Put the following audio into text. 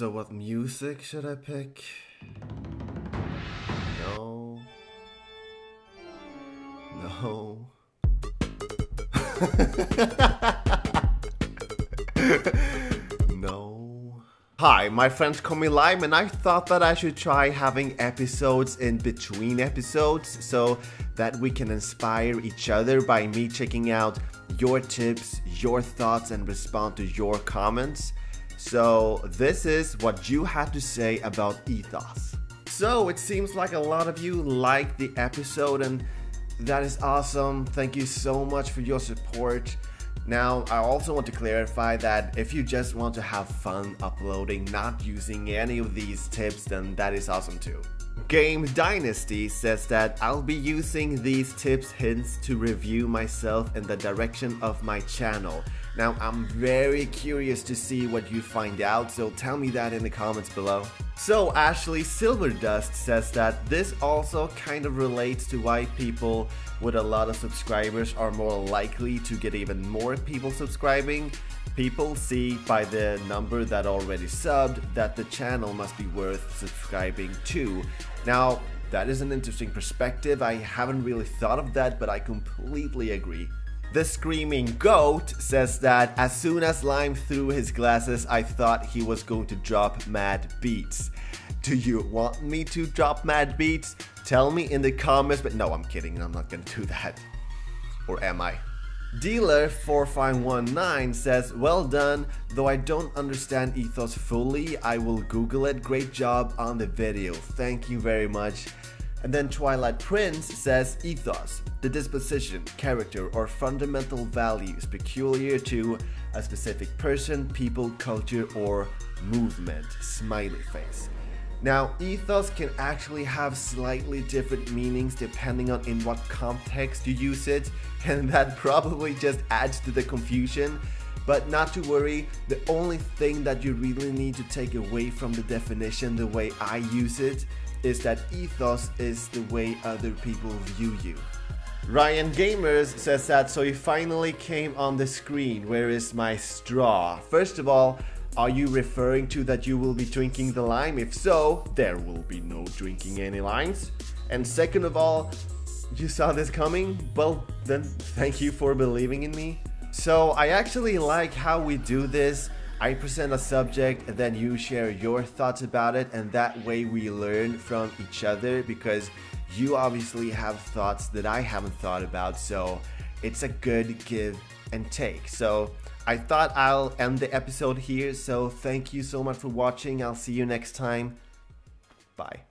So what music should I pick? No. No. no. Hi, my friends call me Lime, and I thought that I should try having episodes in between episodes so that we can inspire each other by me checking out your tips, your thoughts, and respond to your comments. So, this is what you had to say about ethos. So, it seems like a lot of you liked the episode, and that is awesome. Thank you so much for your support. Now, I also want to clarify that if you just want to have fun uploading, not using any of these tips, then that is awesome too. Game Dynasty says that I'll be using these tips hints to review myself in the direction of my channel. Now, I'm very curious to see what you find out, so tell me that in the comments below. So, Ashley Silverdust says that this also kind of relates to why people with a lot of subscribers are more likely to get even more people subscribing. People see by the number that already subbed that the channel must be worth subscribing to. Now, that is an interesting perspective. I haven't really thought of that, but I completely agree. The Screaming Goat says that as soon as Lime threw his glasses, I thought he was going to drop mad beats. Do you want me to drop mad beats? Tell me in the comments, but no, I'm kidding, I'm not gonna do that. Or am I? Dealer4519 says, Well done, though I don't understand ethos fully, I will Google it. Great job on the video. Thank you very much. And then Twilight Prince says ethos, the disposition, character, or fundamental values peculiar to a specific person, people, culture, or movement. Smiley face. Now, ethos can actually have slightly different meanings depending on in what context you use it, and that probably just adds to the confusion. But not to worry, the only thing that you really need to take away from the definition, the way I use it, is that ethos is the way other people view you. Ryan Gamers says that, so he finally came on the screen. Where is my straw? First of all, are you referring to that you will be drinking the lime? If so, there will be no drinking any limes. And second of all, you saw this coming? Well, then thank you for believing in me. So I actually like how we do this. I present a subject and then you share your thoughts about it and that way we learn from each other because you obviously have thoughts that I haven't thought about so it's a good give and take. So I thought I'll end the episode here so thank you so much for watching. I'll see you next time. Bye.